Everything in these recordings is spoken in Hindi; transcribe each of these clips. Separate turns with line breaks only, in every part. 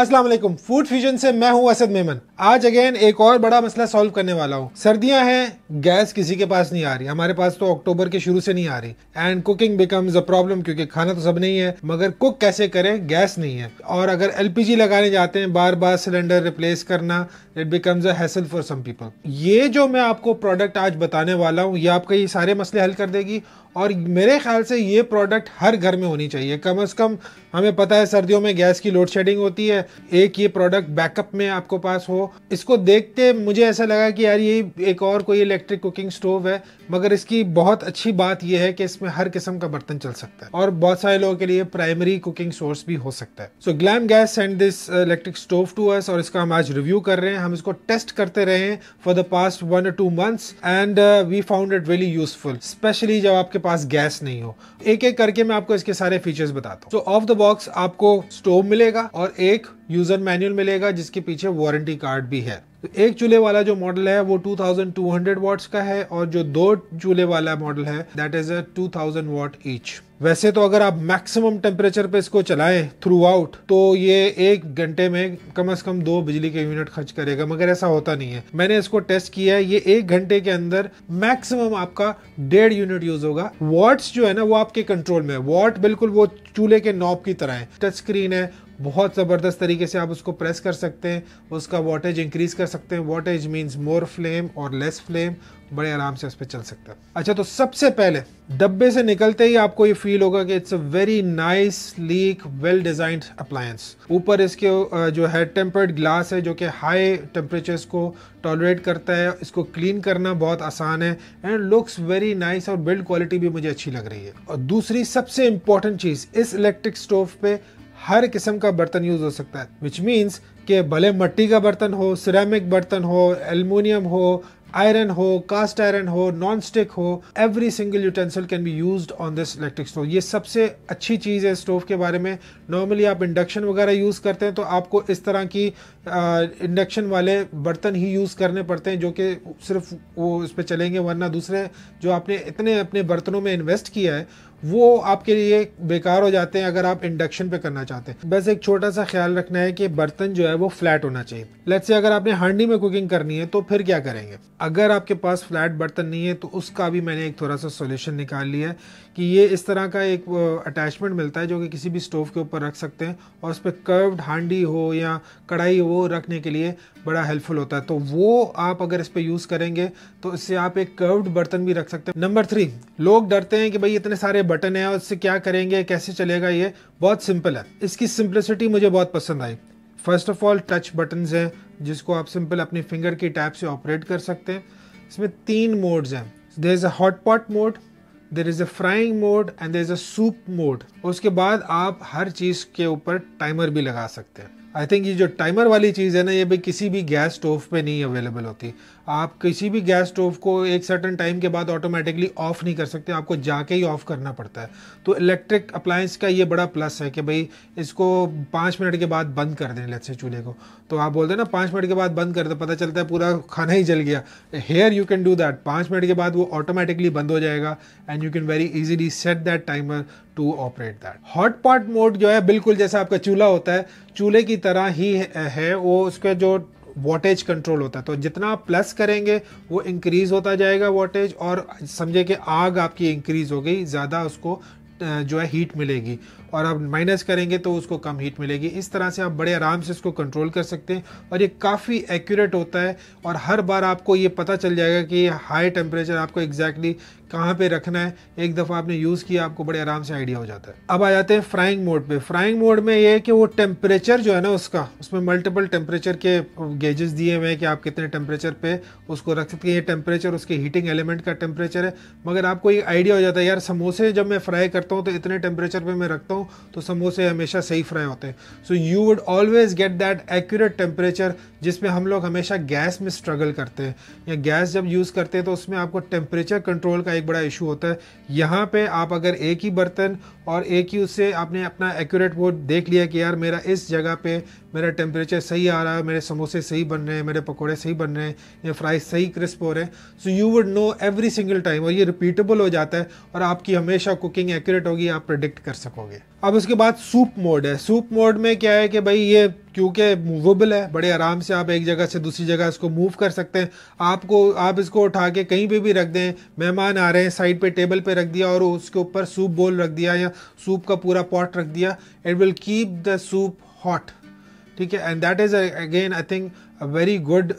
अस्सलाम वालेकुम। फ़ूड फ्यूजन से मैं हूँ असद मेमन। आज अगेन एक और बड़ा मसला सॉल्व करने वाला हूँ। सर्दियाँ हैं गैस किसी के पास नहीं आ रही। हमारे पास तो अक्टूबर के शुरू से नहीं आ रही। And cooking becomes a problem क्योंकि खाना तो सब नहीं है, मगर कुक कैसे करें गैस नहीं है। और अगर एलपीजी लगाने जाते हैं बार बार सिलेंडर रिप्लेस करना it becomes a hassle for some people ये जो मैं आपको प्रोडक्ट आज बताने वाला हूँ, ये आपके ये सारे मसले हल कर देगी। और मेरे ख्याल से ये प्रोडक्ट हर घर में होनी चाहिए। कम अज़ कम हमें पता है सर्दियों में गैस की लोड शेडिंग होती है। एक ये प्रोडक्ट बैकअप में आपको पास हो। इसको देखते मुझे ऐसा लगा कि यार ये एक और कोई इलेक्ट्रिक कुकिंग स्टोव है, मगर इसकी बहुत अच्छी बात यह है कि इसमें हर किस्म का बर्तन चल सकता है और बहुत सारे लोगों के लिए प्राइमरी कुकिंग सोर्स भी हो सकता है। So Glam Gas send this electric stove to us और इसका हम आज रिव्यू कर रहे हैं। हम इसको टेस्ट करते रहे for the past one two months and we found it really useful specially जब आपके पास गैस नहीं हो। एक एक करके मैं आपको इसके सारे फीचर्स बताता हूँ। तो ऑफ़ द बॉक्स आपको स्टोव मिलेगा और एक यूज़र मैनुअल मिलेगा जिसके पीछे वारंटी कार्ड भी है। तो एक चूल्हे वाला जो मॉडल है वो 2200 वॉट्स का है और जो दो चूल्हे वाला मॉडल है that is a 2000 watt each वैसे तो अगर आप मैक्सिमम टेम्परेचर पे इसको चलाएँ थ्रू आउट तो ये एक घंटे में कम से कम दो बिजली के यूनिट खर्च करेगा, मगर ऐसा होता नहीं है। मैंने इसको टेस्ट किया है, ये एक घंटे के अंदर मैक्सिमम आपका डेढ़ यूनिट यूज़ होगा। वॉट्स जो है ना, वो आपके कंट्रोल में है। वॉट बिल्कुल वो चूल्हे के नॉब की तरह है। टच स्क्रीन है बहुत ज़बरदस्त तरीके से आप उसको प्रेस कर सकते हैं, उसका वोटेज इंक्रीज कर सकते हैं। वोटेज मीन्स मोर फ्लेम और लेस फ्लेम बड़े आराम से उस पर चल सकता है। अच्छा तो सबसे पहले, डब्बे से निकलते ही आपको ये फील होगा कि it's a very nice sleek well designed appliance ऊपर इसके जो है टेम्पर्ड ग्लास है, जो कि हाई टेम्परेचर्स को टॉलरेट करता है, इसको क्लीन करना बहुत आसान है एंड लुक्स वेरी नाइस और बिल्ड क्वालिटी भी मुझे अच्छी लग रही है। और दूसरी सबसे इंपॉर्टेंट चीज़, इस इलेक्ट्रिक स्टोव पे हर किस्म का बर्तन यूज़ हो सकता है विच मीन्स के भले मट्टी का बर्तन हो सिरेमिक बर्तन हो एल्यूमिनियम हो आयरन हो कास्ट आयरन हो नॉन स्टिक हो every single utensil can be use on this electric stove ये सबसे अच्छी चीज़ है स्टोव के बारे में। नॉर्मली आप इंडक्शन वगैरह यूज़ करते हैं तो आपको इस तरह की इंडक्शन वाले बर्तन ही यूज़ करने पड़ते हैं, जो कि सिर्फ़ वो उस पर चलेंगे, वरना दूसरे जो आपने इतने अपने बर्तनों में इन्वेस्ट किया है वो आपके लिए बेकार हो जाते हैं अगर आप इंडक्शन पे करना चाहते हैं। बस एक छोटा सा ख्याल रखना है कि बर्तन जो है वो फ्लैट होना चाहिए। लेट्स से अगर आपने हांडी में कुकिंग करनी है तो फिर क्या करेंगे? अगर आपके पास फ्लैट बर्तन नहीं है तो उसका भी मैंने एक थोड़ा सा सोल्यूशन निकाल लिया है कि ये इस तरह का एक अटैचमेंट मिलता है जो कि किसी भी स्टोव के ऊपर रख सकते हैं और उस पर कर्व्ड हांडी हो या कढ़ाई हो रखने के लिए बड़ा हेल्पफुल होता है। तो वो आप अगर इस पर यूज़ करेंगे तो इससे आप एक कर्व्ड बर्तन भी रख सकते हैं। नंबर थ्री लोग डरते हैं कि भाई इतने सारे बटन है और इससे क्या करेंगे, कैसे चलेगा ये? बहुत सिंपल है। इसकी सिंपलिसिटी मुझे बहुत पसंद आई। First of all touch button हैं, जिसको आप सिंपल अपनी फिंगर की टैप से ऑपरेट कर सकते हैं। इसमें तीन मोड्स हैं। There is a hot pot mode there is a frying mode and there is a soup mode उसके बाद आप हर चीज़ के ऊपर टाइमर भी लगा सकते हैं। आई थिंक ये जो टाइमर वाली चीज़ है ना, ये भी किसी भी गैस स्टोव पे नहीं अवेलेबल होती। आप किसी भी गैस स्टोव को एक सर्टन टाइम के बाद ऑटोमेटिकली ऑफ़ नहीं कर सकते, आपको जाके ही ऑफ़ करना पड़ता है। तो इलेक्ट्रिक अप्लायंस का ये बड़ा प्लस है कि भाई इसको पाँच मिनट के बाद बंद कर दें लेट्स से चूल्हे को। तो आप बोलते हैं ना, पाँच मिनट के बाद बंद कर दे, पता चलता है पूरा खाना ही जल गया। Here you can do that पाँच मिनट के बाद वो ऑटोमेटिकली बंद हो जाएगा and you can very easily set that timer to operate that hot pot mode जो है, बिल्कुल जैसा आपका चूल्हा होता है, चूल्हे की तरह ही, है वो उसके जो वोटेज कंट्रोल होता है। तो जितना आप प्लस करेंगे, वो इंक्रीज होता जाएगा वोटेज और समझे कि आग आपकी इंक्रीज हो गई, ज़्यादा उसको जो है हीट मिलेगी। और आप माइनस करेंगे तो उसको कम हीट मिलेगी। इस तरह से आप बड़े आराम से इसको कंट्रोल कर सकते हैं और ये काफ़ी एक्यूरेट होता है और हर बार आपको ये पता चल जाएगा कि हाई टेम्परेचर आपको एग्जैक्टली कहाँ पे रखना है? एक दफ़ा आपने यूज़ किया, आपको बड़े आराम से आइडिया हो जाता है। अब आ जाते हैं फ्राइंग मोड पे। फ्राइंग मोड में ये है कि वो टेम्परेचर जो है ना उसका, उसमें मल्टीपल टेम्परेचर के गेजेस दिए हुए हैं कि आप कितने टेम्परेचर पे उसको रख सकते हैं। ये टेम्परेचर उसके हीटिंग एलिमेंट का टेम्परेचर है। मगर आपको एक आइडिया हो जाता है, यार, समोसे जब मैं फ्राई करता हूँ तो इतने टेम्परेचर पर मैं रखता हूँ तो समोसे हमेशा सही फ्राई होते हैं। So you would always get that accurate temperature जिसमें हम लोग हमेशा गैस में स्ट्रगल करते हैं। या गैस जब यूज़ करते हैं तो उसमें आपको टेम्परेचर कंट्रोल का एक बड़ा इशू होता है। यहाँ पे आप अगर एक ही बर्तन और एक ही उससे आपने अपना एक्यूरेट वो देख लिया कि यार मेरा इस जगह पे मेरा टेम्परेचर सही आ रहा है, मेरे समोसे सही बन रहे हैं, मेरे पकौड़े सही बन रहे हैं, या फ्राइज सही क्रिस्प हो रहे हैं। So you would know every single time और ये रिपीटेबल हो जाता है और आपकी हमेशा कुकिंग एक्यूरेट होगी, आप प्रडिक्ट कर सकोगे। अब उसके बाद सूप मोड है। सूप मोड में क्या है कि भाई ये क्योंकि मूवेबल है, बड़े आराम से आप एक जगह से दूसरी जगह इसको मूव कर सकते हैं। आपको, आप इसको उठा के कहीं पे भी रख दें, मेहमान आ रहे हैं साइड पे टेबल पे रख दिया और उसके ऊपर सूप बोल रख दिया या सूप का पूरा पॉट रख दिया it will keep the soup hot ठीक है? And that is again I think very good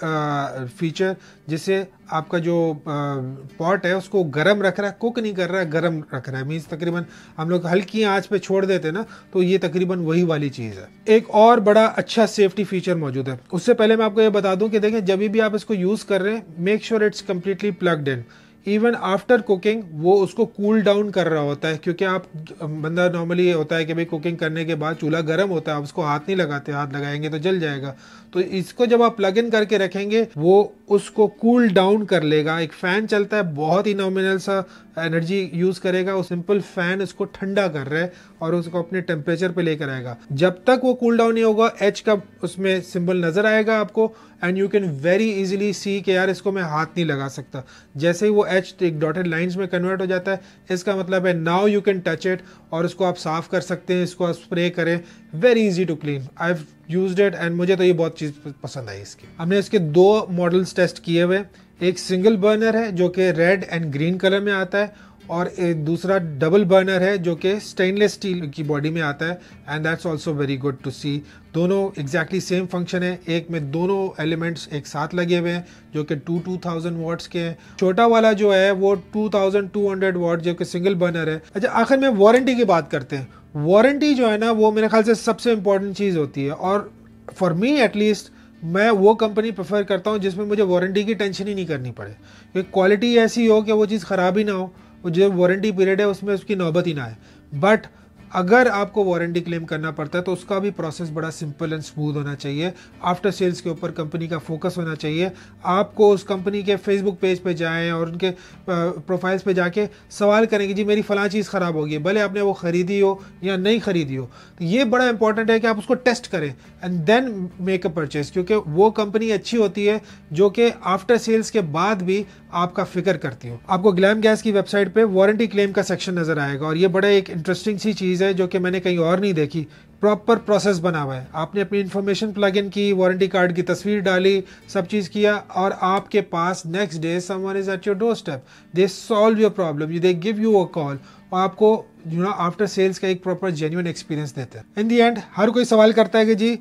feature जिससे आपका जो पॉट uh, है उसको गर्म रख रहा है कुक नहीं कर रहा है गर्म रख रहा है। मीन्स तकरीबन हम लोग हल्की आँच पे छोड़ देते हैं ना तो ये तकरीबन वही वाली चीज़ है। एक और बड़ा अच्छा सेफ्टी फीचर मौजूद है। उससे पहले मैं आपको ये बता दूँ कि देखें जब भी आप इसको यूज़ कर रहे हैं make sure it's completely plugged in even after cooking वो उसको कूल cool डाउन कर रहा होता है क्योंकि आप बंदा नॉर्मली ये होता है कि भाई कुकिंग करने के बाद चूल्हा गर्म होता है आप उसको हाथ नहीं लगाते हाथ लगाएँगे तो जल जाएगा। तो इसको जब आप प्लग इन करके रखेंगे, वो उसको कूल डाउन कर लेगा। एक फ़ैन चलता है, बहुत ही नॉमिनल सा एनर्जी यूज़ करेगा। वो सिंपल फ़ैन उसको ठंडा कर रहा है और उसको अपने टेम्परेचर पे लेकर आएगा। जब तक वो कूल डाउन नहीं होगा एच का उसमें सिंबल नज़र आएगा आपको and you can very easily see कि यार इसको मैं हाथ नहीं लगा सकता। जैसे ही वो एच एक डॉटेड लाइंस में कन्वर्ट हो जाता है, इसका मतलब है now you can touch it और उसको आप साफ़ कर सकते हैं, इसको आप स्प्रे करें। Very easy to clean I use it and मुझे तो ये बहुत चीज़ पसंद आई इसकी। हमने इसके दो मॉडल्स टेस्ट किए हुए एक सिंगल बर्नर है, जो कि रेड एंड ग्रीन कलर में आता है और एक दूसरा डबल बर्नर है, जो कि स्टेनलेस स्टील की बॉडी में आता है। And that's also very good to see दोनों एग्जैक्टली सेम फ़ंक्शन है। एक में दोनों एलिमेंट्स एक साथ लगे हुए हैं, जो कि टू टू थाउज़ेंड वाट्स के हैं। छोटा वाला जो है, वो two thousand two hundred watt जो कि सिंगल बर्नर है। अच्छा आखिर में वारंटी की बात करते हैं। वारंटी जो है ना, वो मेरे ख्याल से सबसे इंपॉर्टेंट चीज़ होती है। और फॉर मी एटलीस्ट मैं वो कंपनी प्रेफर करता हूँ जिसमें मुझे वारंटी की टेंशन ही नहीं करनी पड़े। क्योंकि क्वालिटी ऐसी हो कि वो चीज़ ख़राब ही ना हो जो वारंटी पीरियड है, उसमें उसकी नौबत ही ना आए। बट अगर आपको वारंटी क्लेम करना पड़ता है तो उसका भी प्रोसेस बड़ा सिंपल एंड स्मूथ होना चाहिए। आफ्टर सेल्स के ऊपर कंपनी का फोकस होना चाहिए। आपको उस कंपनी के फेसबुक पेज पे जाएँ और उनके प्रोफाइल्स पे जाके सवाल करें कि जी, मेरी फला चीज़ ख़राब होगी, भले आपने वो ख़रीदी हो या नहीं ख़रीदी हो। तो ये बड़ा इंपॉर्टेंट है कि आप उसको टेस्ट करें and then make a purchase क्योंकि वो कंपनी अच्छी होती है, जो कि आफ्टर सेल्स के बाद भी आपका फ़िक्र करती हो। आपको ग्लैम गैस की वेबसाइट पर वारंटी क्लेम का सेक्शन नज़र आएगा और ये बड़ा एक इंटरेस्टिंग सी चीज़ चीज़ है जो कि मैंने कहीं और नहीं देखी। प्रॉपर प्रोसेस बना हुआ है। आपने अपनी इन्फॉर्मेशन प्लग इन की वारंटी कार्ड की तस्वीर डाली सब चीज़ किया और आपके पास next day someone is at your doorstep they solve your problem you they give you a call और आपको यू नो आफ्टर सेल्स का एक प्रॉपर जेन्यून एक्सपीरियंस देते हैं। इन दी एंड हर कोई सवाल करता है कि जी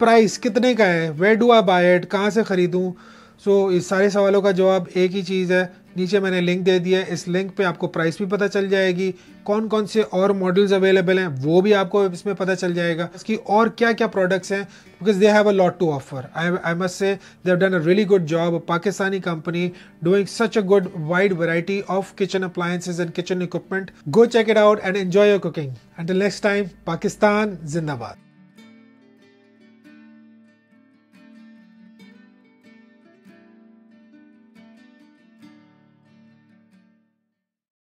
प्राइस कितने का है? Where do I buy it कहाँ से ख़रीदूँ? सो so, इस सारे सवालों का जवाब एक ही चीज़ है नीचे मैंने लिंक दे दिया है, इस लिंक पे आपको प्राइस भी पता चल जाएगी कौन कौन से और मॉडल्स अवेलेबल हैं, वो भी आपको इसमें पता चल जाएगा। इसकी और क्या क्या प्रोडक्ट्स हैं because they have a lot to offer I I must say they have done a really good job Pakistani company doing such a good wide variety of kitchen appliances and kitchen equipment go check it out and enjoy your cooking until next time Pakistan जिंदाबाद